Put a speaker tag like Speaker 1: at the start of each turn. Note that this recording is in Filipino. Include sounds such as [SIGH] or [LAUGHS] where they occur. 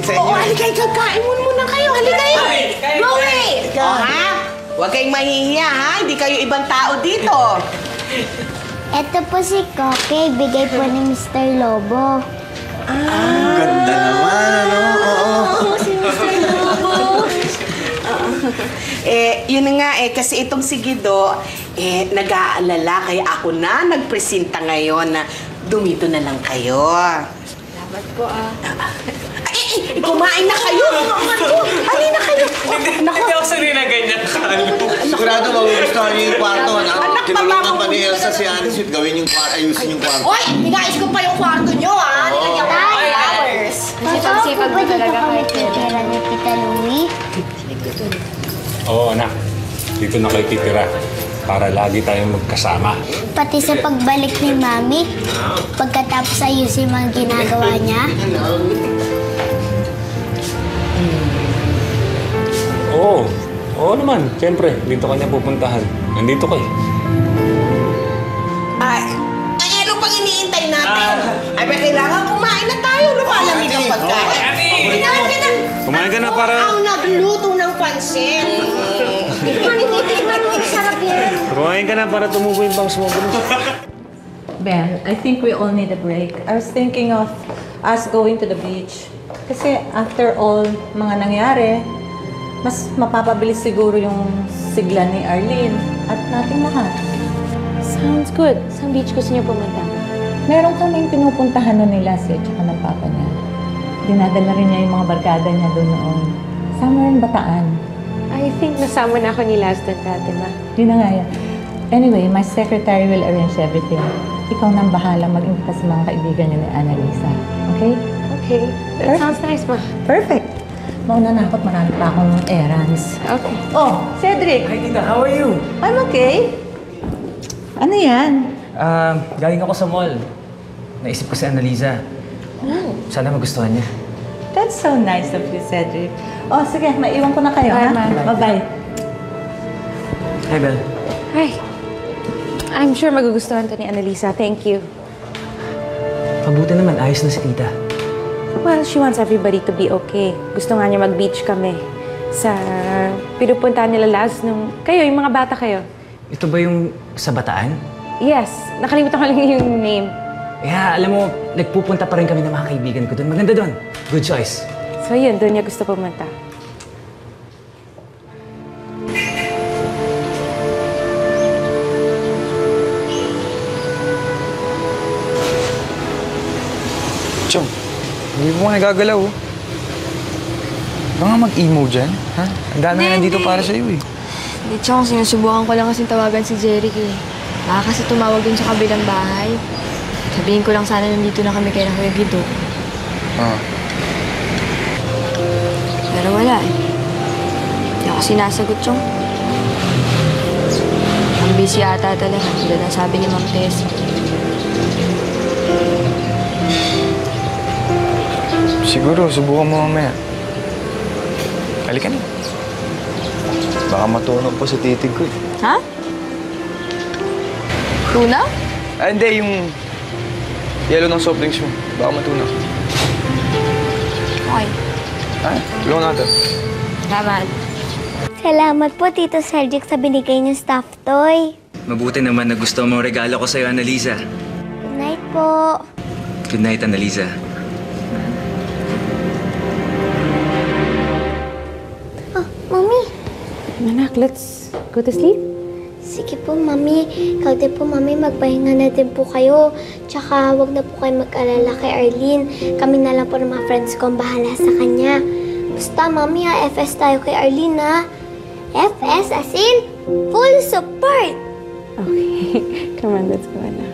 Speaker 1: galing sa inyo. Oo, alikay, kakain mo muna kayo. Alikay! Chloe!
Speaker 2: O
Speaker 1: ha? Huwag
Speaker 2: kayong mahihiya ha, hindi kayo ibang tao dito.
Speaker 3: Ito po si Koke, bigay po ni Mr. Lobo.
Speaker 1: Ah, ganda naman, ano? Oo. Ah, oo, si Mr. Lobo. [LAUGHS]
Speaker 2: eh, yun nga eh, kasi itong si Guido, eh, nag-aalala, kaya ako na nagpresenta ngayon na dumito na lang kayo.
Speaker 4: Salamat po ah.
Speaker 2: Ay, eh, kumain na kayo! Halina [LAUGHS] na kayo!
Speaker 5: Hindi ako sanay na ganyan.
Speaker 1: Sigurado magugustuhan niyo yung kwarto, anak. Tinulungan pa
Speaker 2: mo.
Speaker 1: ni Elsa si Anisut gawin yung kwarto, ayusin yung kwarto.
Speaker 4: Hoy! Hinais ko pa yung kwarto nyo ah! Nilagyan ko ng flowers.
Speaker 3: Sipag-sipag po talaga kami titira ni Tita Louie.
Speaker 6: Oo, anak. Dito na kayo titira para lagi tayong magkasama.
Speaker 3: Pati sa pagbalik ni Mami, pagkatapos ayusin mga ginagawa niya.
Speaker 6: Oo. Oo naman. Siyempre, dito ka niya pupuntahan. Nandito ka eh.
Speaker 2: Ay, ay, ano pang iniintay natin? ay, ba kailangan kumain na tayo. Lumalamig ang pagkain. Kinain ka na.
Speaker 6: Kumain ka na para...
Speaker 2: Ang nagluto ng pansin.
Speaker 3: Sarap yan.
Speaker 6: Kumain ka na para tumubo yung bangs mo.
Speaker 7: Ben, I think we all need a break. I was thinking of us going to the beach. Kasi after all mga nangyari, mas mapapabilis siguro yung sigla ni Arlene at nating lahat.
Speaker 4: Sounds good. Saan beach gusto niyo pumunta?
Speaker 7: Meron kaming pinupuntahan nun ni Lassie at saka ng papa niya. Dinadala rin niya yung mga barkada niya doon noon. Somewhere in Bataan.
Speaker 4: I think nasama na ako ni Last and dati ma.
Speaker 7: Yun na nga yan. Anyway, my secretary will arrange everything. Ikaw nang bahala mag-imbita sa mga kaibigan niyo ni Annalisa. Okay?
Speaker 4: Okay. That
Speaker 7: Perfect.
Speaker 4: sounds nice ma.
Speaker 7: Perfect. Mauna na ako at marami pa akong errands.
Speaker 4: Okay.
Speaker 7: Oh, Cedric!
Speaker 5: Hi, tita. How are you?
Speaker 7: I'm okay. Ano yan?
Speaker 5: Ah, galing ako sa mall. Naisip ko si Annalisa. Sana magustuhan niya.
Speaker 7: That's so nice of you, Cedric. Oh, sige, maiwan ko na kayo,
Speaker 4: Bye,
Speaker 7: ha? Bye-bye.
Speaker 5: Hi, Belle.
Speaker 4: Hi. I'm sure magugustuhan to ni Annalisa. Thank you.
Speaker 5: Mabuti naman, ayos na si tita.
Speaker 4: Well, she wants everybody to be okay. Gusto nga niya mag-beach kami. Sa pinupuntahan nila last nung... Kayo, yung mga bata kayo.
Speaker 5: Ito ba yung sa Bataan?
Speaker 4: Yes. Nakalimutan ko lang yung name.
Speaker 5: Yeah, alam mo, nagpupunta pa rin kami ng mga kaibigan ko doon. Maganda doon. Good choice.
Speaker 4: So yun, doon niya gusto pumunta.
Speaker 8: Chong, hindi mo nga nagagalaw. oh. Baka mag-emo dyan, ha? Ang dami na nandito para sa'yo eh.
Speaker 9: Hindi, Chong, sinusubukan ko lang kasi tawagan si Jeric eh. Baka kasi tumawag dun sa kabilang bahay. Sabihin ko lang sana nandito na kami kay na Kuya Guido.
Speaker 8: Ah.
Speaker 9: Pero wala eh. Hindi ako sinasagot, Chong. Ang busy ata talaga. Tulad ng sabi ni Ma'am Tess.
Speaker 8: Siguro, subukan mo mamaya. Halika na. Baka matunog pa sa titig ko eh.
Speaker 9: Ha? Tuna?
Speaker 8: Ah, hindi, yung yellow ng soft drinks mo. Baka matunog.
Speaker 9: Okay.
Speaker 8: Ha? Tulungan natin.
Speaker 9: Salamat.
Speaker 3: Salamat po, Tito Cedric, sa binigay niyong stuffed toy.
Speaker 10: Mabuti naman na gusto mo regalo ko sa'yo, Annalisa.
Speaker 3: Good night po.
Speaker 10: Good night, Annalisa.
Speaker 3: Oh, Mami.
Speaker 4: Anak, let's go to sleep.
Speaker 3: Sige po, Mami. Ikaw din po, Mami. Magpahinga na din po kayo. Tsaka, wag na po kayo mag-alala kay Arlene. Kami na lang po ng mga friends ko ang bahala sa kanya. Basta, Mami, ha, FS tayo kay Arlene, ha? FS as in full support.
Speaker 4: Okay. [LAUGHS] Come on, let's go.